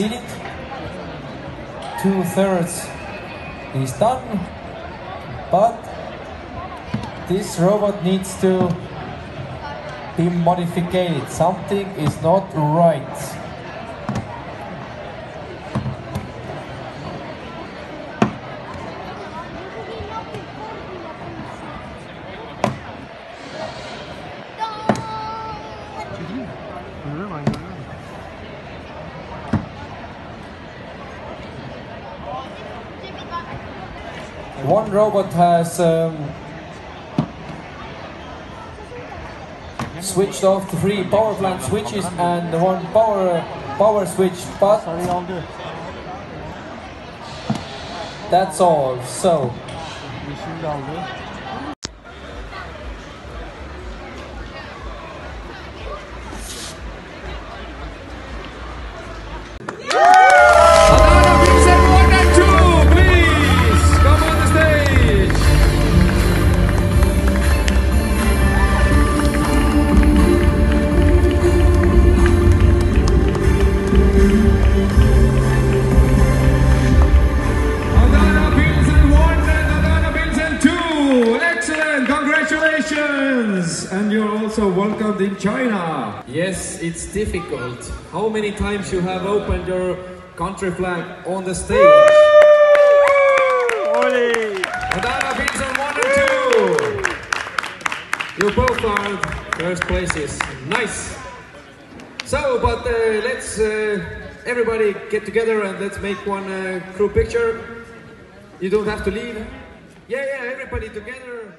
Two thirds is done, but this robot needs to be modified. Something is not right. One robot has um, switched off three power plant switches and one power power switch, but that's all. So And you're also welcomed in China. Yes, it's difficult. How many times you have opened your country flag on the stage? Adana Vincent one and two. You both are first places. Nice. So, but uh, let's uh, everybody get together and let's make one uh, crew picture. You don't have to leave. Yeah, yeah, everybody together.